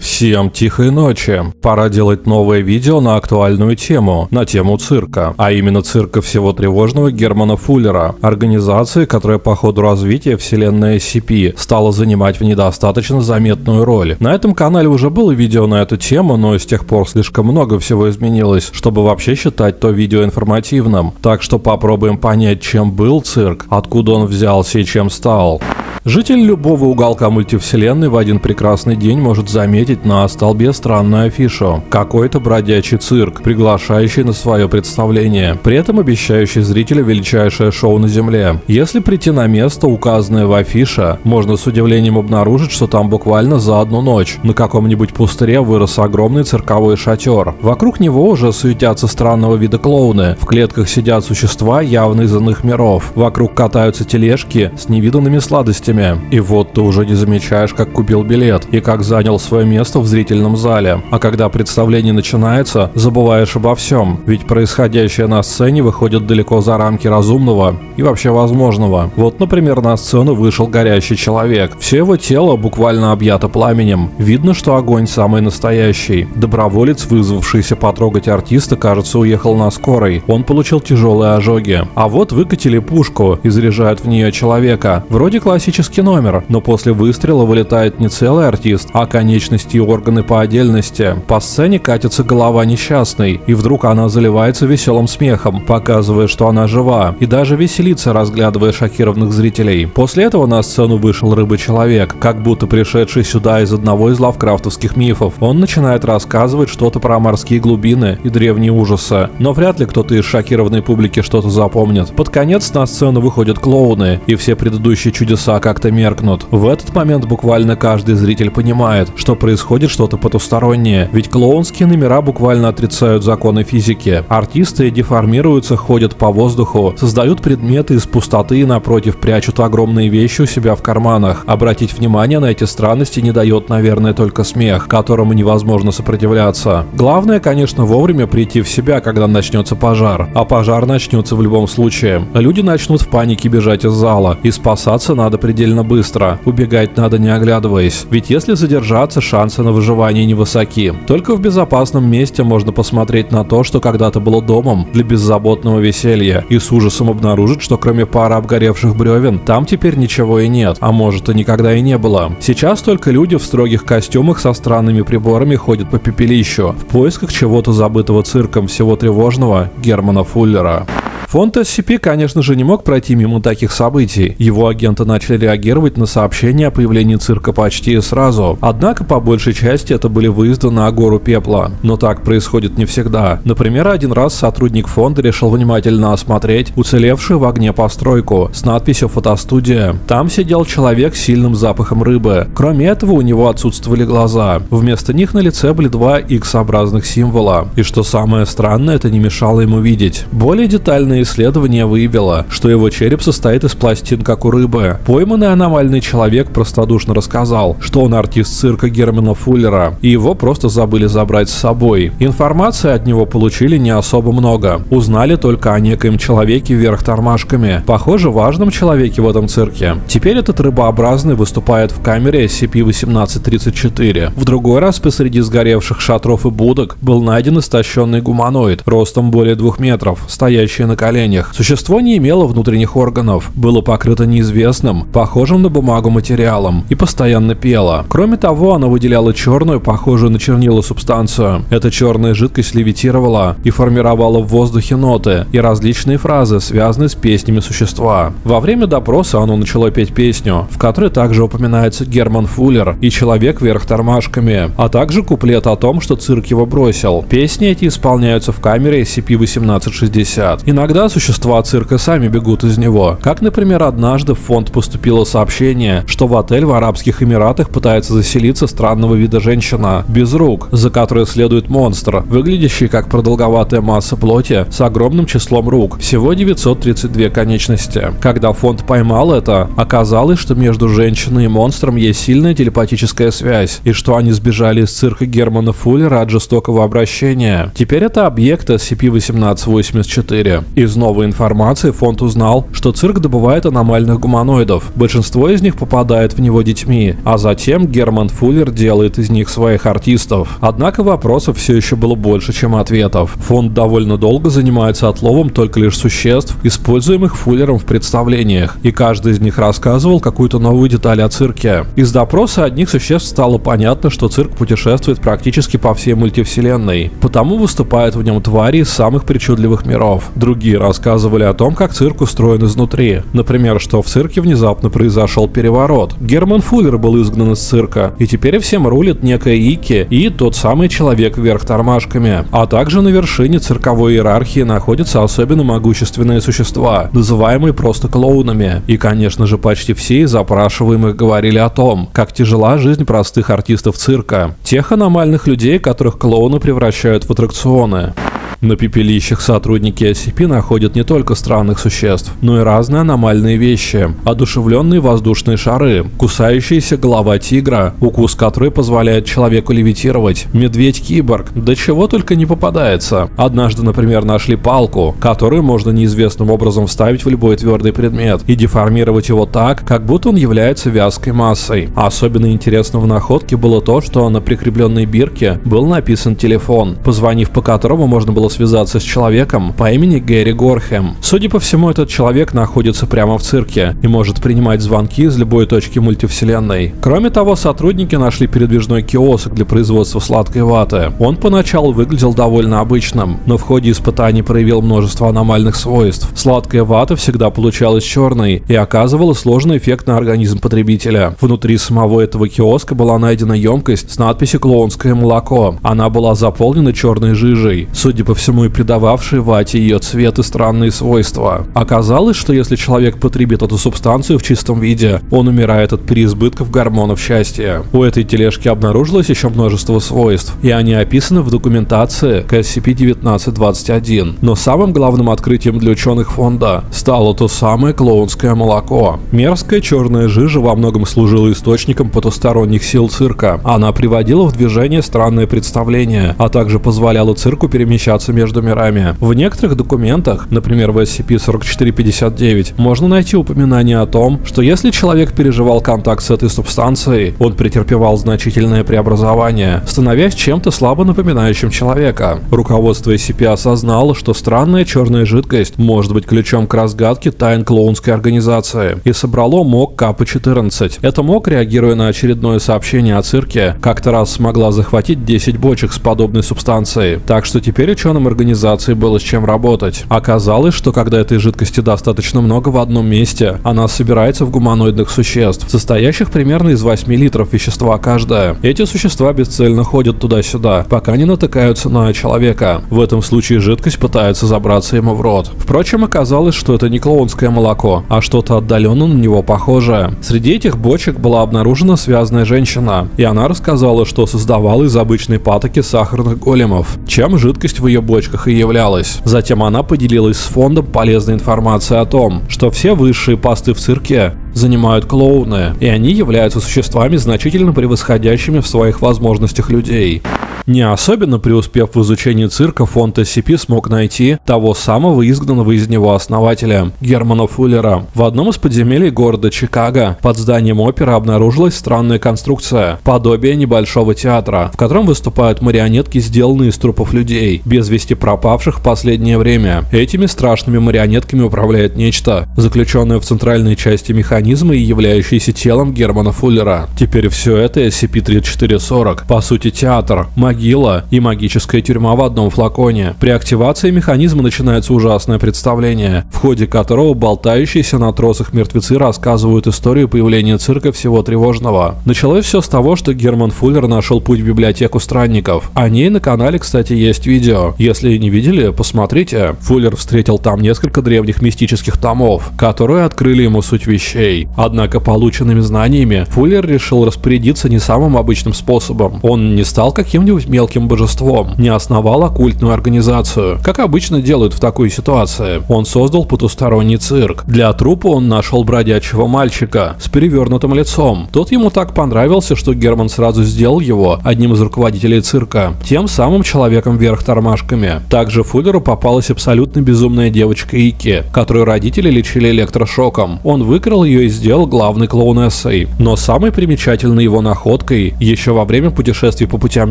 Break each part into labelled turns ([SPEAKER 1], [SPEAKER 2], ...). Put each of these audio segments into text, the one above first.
[SPEAKER 1] Всем тихой ночи. Пора делать новое видео на актуальную тему, на тему цирка. А именно цирка всего тревожного Германа Фуллера, организации, которая по ходу развития вселенной SCP стала занимать в недостаточно заметную роль. На этом канале уже было видео на эту тему, но с тех пор слишком много всего изменилось, чтобы вообще считать то видео информативным. Так что попробуем понять, чем был цирк, откуда он взялся и чем стал. Житель любого уголка мультивселенной в один прекрасный день может заметить на столбе странную афишу. Какой-то бродячий цирк, приглашающий на свое представление, при этом обещающий зрителю величайшее шоу на Земле. Если прийти на место, указанное в афише, можно с удивлением обнаружить, что там буквально за одну ночь на каком-нибудь пустыре вырос огромный цирковой шатер. Вокруг него уже суетятся странного вида клоуны, в клетках сидят существа явно из иных миров, вокруг катаются тележки с невиданными сладостями. И вот ты уже не замечаешь, как купил билет и как занял свое место в зрительном зале. А когда представление начинается, забываешь обо всем, ведь происходящее на сцене выходит далеко за рамки разумного и вообще возможного. Вот, например, на сцену вышел горящий человек. Все его тело буквально объято пламенем. Видно, что огонь самый настоящий. Доброволец, вызвавшийся потрогать артиста, кажется, уехал на скорой. Он получил тяжелые ожоги. А вот выкатили пушку и заряжают в нее человека. Вроде классический номер, но после выстрела вылетает не целый артист, а конечности и органы по отдельности. По сцене катится голова несчастной, и вдруг она заливается веселым смехом, показывая, что она жива, и даже веселится, разглядывая шокированных зрителей. После этого на сцену вышел рыба-человек, как будто пришедший сюда из одного из лавкрафтовских мифов. Он начинает рассказывать что-то про морские глубины и древние ужасы, но вряд ли кто-то из шокированной публики что-то запомнит. Под конец на сцену выходят клоуны, и все предыдущие чудеса как-то меркнут. В этот момент буквально каждый зритель понимает, что происходит что-то потустороннее, ведь клоунские номера буквально отрицают законы физики. Артисты деформируются, ходят по воздуху, создают предметы из пустоты и напротив прячут огромные вещи у себя в карманах. Обратить внимание на эти странности не дает, наверное, только смех, которому невозможно сопротивляться. Главное, конечно, вовремя прийти в себя, когда начнется пожар. А пожар начнется в любом случае. Люди начнут в панике бежать из зала, и спасаться надо предельно быстро. Убегать надо не оглядываясь. Ведь если задержаться, шансы на выживание невысоки. Только в безопасном месте можно посмотреть на то, что когда-то было домом для беззаботного веселья, и с ужасом обнаружить, что кроме пары обгоревших бревен, там теперь ничего и нет, а может и никогда и не было. Сейчас только люди в строгих костюмах со странными приборами ходят по пепелищу, в поисках чего-то забытого цирком всего тревожного Германа Фуллера. Фонд SCP, конечно же, не мог пройти мимо таких событий. Его агенты начали реагировать на сообщения о появлении цирка почти сразу. Однако, по большей части, это были выезды на гору пепла. Но так происходит не всегда. Например, один раз сотрудник фонда решил внимательно осмотреть уцелевшую в огне постройку с надписью «Фотостудия». Там сидел человек с сильным запахом рыбы. Кроме этого, у него отсутствовали глаза. Вместо них на лице были два X-образных символа. И что самое странное, это не мешало ему видеть. Более детальные исследование выявило, что его череп состоит из пластин, как у рыбы. Пойманный аномальный человек простодушно рассказал, что он артист цирка Германа Фуллера, и его просто забыли забрать с собой. Информации от него получили не особо много. Узнали только о некоем человеке вверх тормашками. Похоже, важном человеке в этом цирке. Теперь этот рыбообразный выступает в камере SCP-1834. В другой раз посреди сгоревших шатров и будок был найден истощенный гуманоид, ростом более двух метров, стоящий на коленях. Существо не имело внутренних органов, было покрыто неизвестным, похожим на бумагу материалом, и постоянно пело. Кроме того, оно выделяло черную, похожую на чернила субстанцию. Эта черная жидкость левитировала и формировала в воздухе ноты и различные фразы, связанные с песнями существа. Во время допроса оно начало петь песню, в которой также упоминается Герман Фуллер и человек вверх тормашками, а также куплет о том, что цирк его бросил. Песни эти исполняются в камере SCP-1860. Иногда существа цирка сами бегут из него. Как, например, однажды в фонд поступило сообщение, что в отель в Арабских Эмиратах пытается заселиться странного вида женщина без рук, за которой следует монстр, выглядящий как продолговатая масса плоти с огромным числом рук, всего 932 конечности. Когда фонд поймал это, оказалось, что между женщиной и монстром есть сильная телепатическая связь, и что они сбежали из цирка Германа Фуллера от жестокого обращения. Теперь это объект SCP-1884. Из новой информации фонд узнал, что цирк добывает аномальных гуманоидов, большинство из них попадает в него детьми, а затем Герман Фуллер делает из них своих артистов. Однако вопросов все еще было больше, чем ответов. Фонд довольно долго занимается отловом только лишь существ, используемых Фуллером в представлениях, и каждый из них рассказывал какую-то новую деталь о цирке. Из допроса одних существ стало понятно, что цирк путешествует практически по всей мультивселенной, потому выступают в нем твари из самых причудливых миров. Другие рассказывали о том, как цирк устроен изнутри. Например, что в цирке внезапно произошел переворот. Герман Фуллер был изгнан из цирка, и теперь всем рулит некая Ики и тот самый человек вверх тормашками. А также на вершине цирковой иерархии находятся особенно могущественные существа, называемые просто клоунами. И, конечно же, почти все из запрашиваемых говорили о том, как тяжела жизнь простых артистов цирка. Тех аномальных людей, которых клоуны превращают в аттракционы. На пепелищах сотрудники SCP находят не только странных существ, но и разные аномальные вещи. Одушевленные воздушные шары, кусающаяся голова тигра, укус которой позволяет человеку левитировать, медведь-киборг, до чего только не попадается. Однажды, например, нашли палку, которую можно неизвестным образом вставить в любой твердый предмет и деформировать его так, как будто он является вязкой массой. Особенно интересно в находке было то, что на прикрепленной бирке был написан телефон, позвонив по которому можно было связаться с человеком по имени Гэри Горхэм. Судя по всему, этот человек находится прямо в цирке и может принимать звонки из любой точки мультивселенной. Кроме того, сотрудники нашли передвижной киоск для производства сладкой ваты. Он поначалу выглядел довольно обычным, но в ходе испытаний проявил множество аномальных свойств. Сладкая вата всегда получалась черной и оказывала сложный эффект на организм потребителя. Внутри самого этого киоска была найдена емкость с надписью «Клоунское молоко». Она была заполнена черной жижей. Судя по всему и придававшей вате ее цвет и странные свойства. Оказалось, что если человек потребит эту субстанцию в чистом виде, он умирает от переизбытков гормонов счастья. У этой тележки обнаружилось еще множество свойств, и они описаны в документации к SCP-1921. Но самым главным открытием для ученых фонда стало то самое клоунское молоко. Мерзкая черная жижа во многом служила источником потусторонних сил цирка. Она приводила в движение странное представление, а также позволяла цирку перемещаться перемещаться между мирами. В некоторых документах, например в SCP-4459, можно найти упоминание о том, что если человек переживал контакт с этой субстанцией, он претерпевал значительное преобразование, становясь чем-то слабо напоминающим человека. Руководство SCP осознало, что странная черная жидкость может быть ключом к разгадке тайн клоунской организации и собрало МОК КП-14. Это МОК, реагируя на очередное сообщение о цирке, как-то раз смогла захватить 10 бочек с подобной субстанцией. Так что теперь ученые членам организации было с чем работать. Оказалось, что когда этой жидкости достаточно много в одном месте, она собирается в гуманоидных существ, состоящих примерно из 8 литров вещества каждая. Эти существа бесцельно ходят туда-сюда, пока не натыкаются на человека. В этом случае жидкость пытается забраться ему в рот. Впрочем, оказалось, что это не клоунское молоко, а что-то отдаленно на него похожее. Среди этих бочек была обнаружена связанная женщина, и она рассказала, что создавала из обычной патоки сахарных големов, чем жидкость в ее бочках и являлась. Затем она поделилась с фондом полезной информацией о том, что все высшие посты в цирке занимают клоуны, и они являются существами, значительно превосходящими в своих возможностях людей. Не особенно преуспев в изучении цирка, фонд SCP смог найти того самого изгнанного из него основателя, Германа Фуллера. В одном из подземелий города Чикаго под зданием оперы обнаружилась странная конструкция, подобие небольшого театра, в котором выступают марионетки, сделанные из трупов людей, без вести пропавших в последнее время. Этими страшными марионетками управляет нечто, заключенное в центральной части механизма и являющееся телом Германа Фуллера. Теперь все это SCP-3440, по сути театр, могила и магическая тюрьма в одном флаконе. При активации механизма начинается ужасное представление, в ходе которого болтающиеся на тросах мертвецы рассказывают историю появления цирка всего тревожного. Началось все с того, что Герман Фуллер нашел путь в библиотеку странников. О ней на канале, кстати, есть видео. Если не видели, посмотрите. Фуллер встретил там несколько древних мистических томов, которые открыли ему суть вещей. Однако полученными знаниями Фуллер решил распорядиться не самым обычным способом. Он не стал каким-нибудь быть мелким божеством, не основал оккультную организацию, как обычно делают в такой ситуации. Он создал потусторонний цирк. Для трупа он нашел бродячего мальчика с перевернутым лицом. Тот ему так понравился, что Герман сразу сделал его одним из руководителей цирка, тем самым человеком вверх тормашками. Также Фуллеру попалась абсолютно безумная девочка Ики, которую родители лечили электрошоком. Он выкрал ее и сделал главный клоун эссей. Но самой примечательной его находкой еще во время путешествий по путям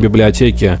[SPEAKER 1] библиотеки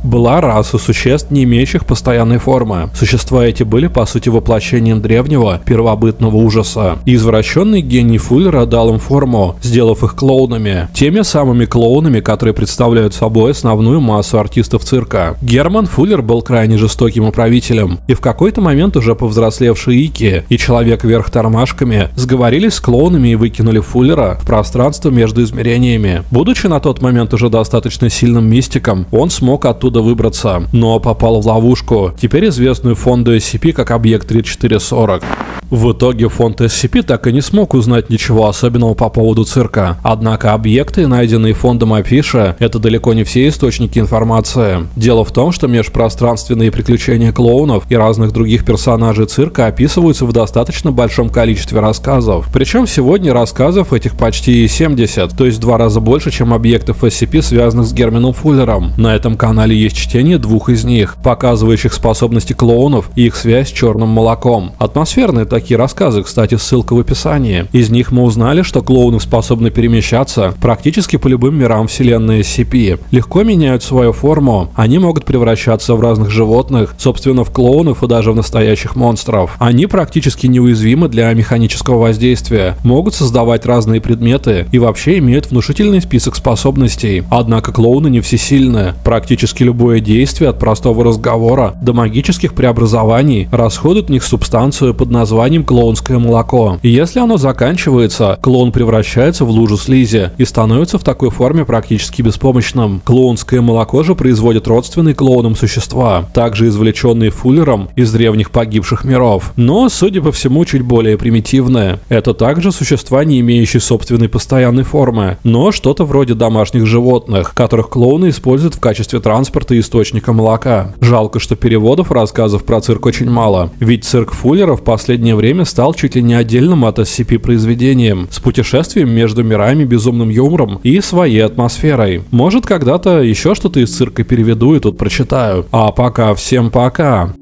[SPEAKER 1] была раса существ, не имеющих постоянной формы. Существа эти были по сути воплощением древнего первобытного ужаса. И извращенный гений Фуллера дал им форму, сделав их клоунами. Теми самыми клоунами, которые представляют собой основную массу артистов цирка. Герман Фуллер был крайне жестоким управителем, и в какой-то момент уже повзрослевшие Ики и человек вверх тормашками сговорились с клоунами и выкинули Фуллера в пространство между измерениями. Будучи на тот момент уже достаточно сильным мистиком, он смог оттуда выбраться, но попал в ловушку, теперь известную фонду SCP как объект 3440. В итоге фонд SCP так и не смог узнать ничего особенного по поводу цирка. Однако объекты, найденные фондом Афиша, это далеко не все источники информации. Дело в том, что межпространственные приключения клоунов и разных других персонажей цирка описываются в достаточно большом количестве рассказов. Причем сегодня рассказов этих почти 70, то есть в два раза больше, чем объектов SCP, связанных с Гермином Фуллером. На этом канале есть чтение двух из них, показывающих способности клоунов и их связь с черным молоком. Атмосферные такие рассказы, кстати, ссылка в описании. Из них мы узнали, что клоуны способны перемещаться практически по любым мирам вселенной SCP. Легко меняют свою форму, они могут превращаться в разных животных, собственно в клоунов и даже в настоящих монстров. Они практически неуязвимы для механического воздействия, могут создавать разные предметы и вообще имеют внушительный список способностей. Однако клоуны не всесильны. Практически любое действие от простого разговора до магических преобразований расходует в них субстанцию под названием клоунское молоко. И если оно заканчивается, клоун превращается в лужу слизи и становится в такой форме практически беспомощным. Клоунское молоко же производит родственные клоунам существа, также извлеченные Фуллером из древних погибших миров, но, судя по всему, чуть более примитивные. Это также существа, не имеющие собственной постоянной формы, но что-то вроде домашних животных, которых клоуны используют в качестве транспорта и источника молока. Жалко, что переводов рассказов про цирк очень мало, ведь цирк Фуллера в последнее время стал чуть ли не отдельным от SCP произведением, с путешествием между мирами, безумным юмором и своей атмосферой. Может, когда-то еще что-то из цирка переведу и тут прочитаю. А пока всем пока.